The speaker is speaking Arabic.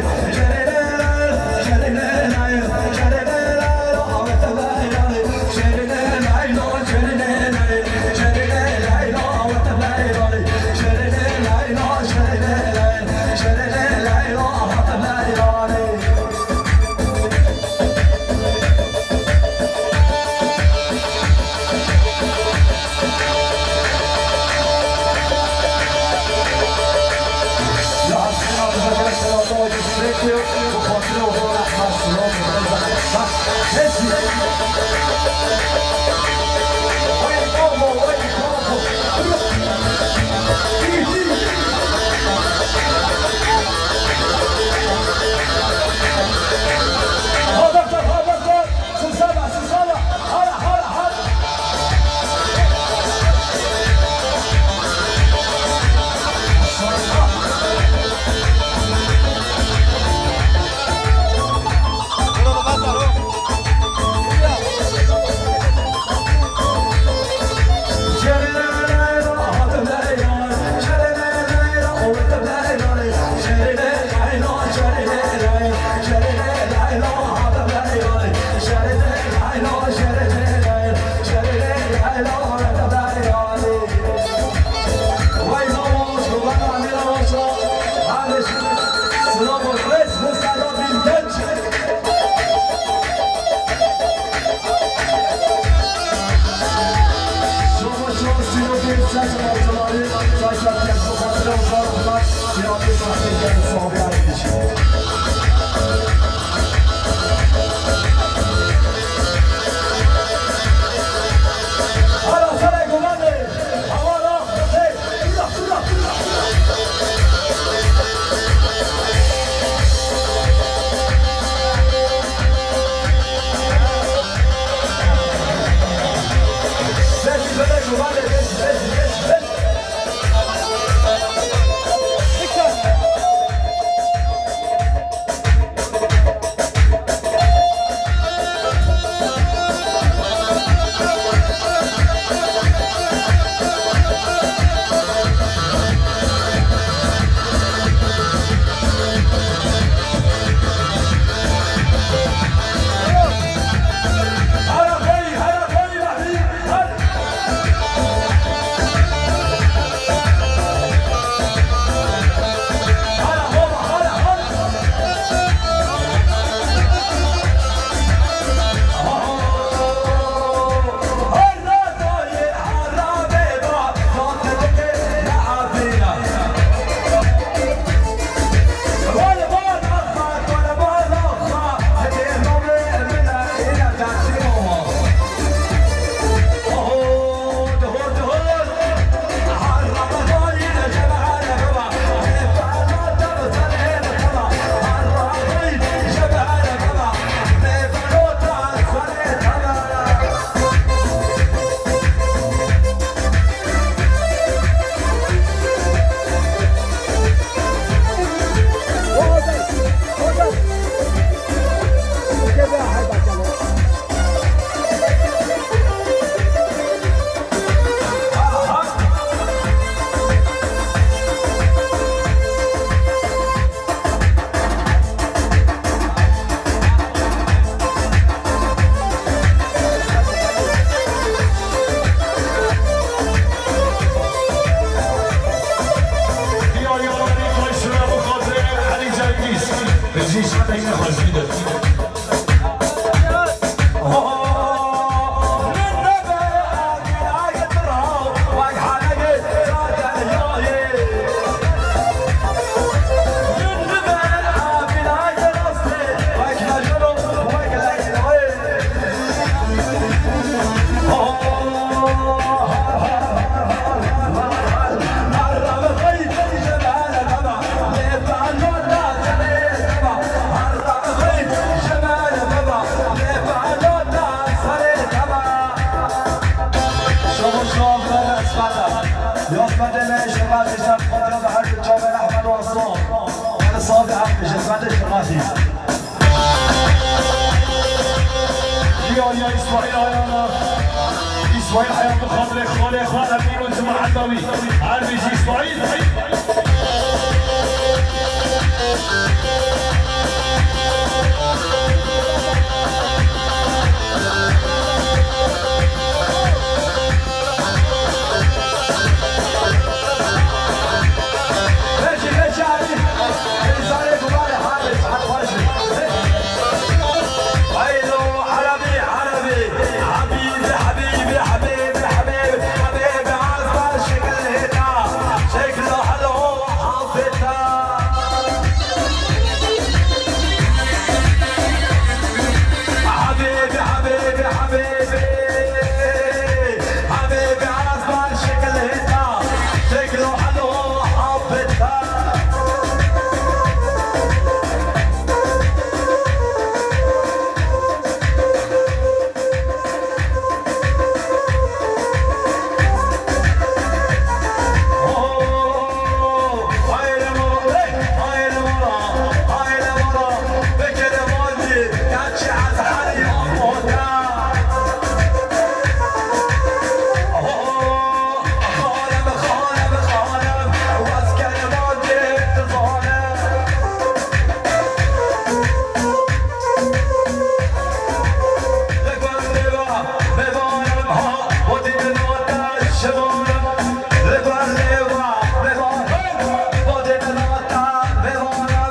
this. です accessible معلم شراتي اسماعيل حياة الخاطر اخوان اخوان امين وانت عدوي عارف يجي اسماعيل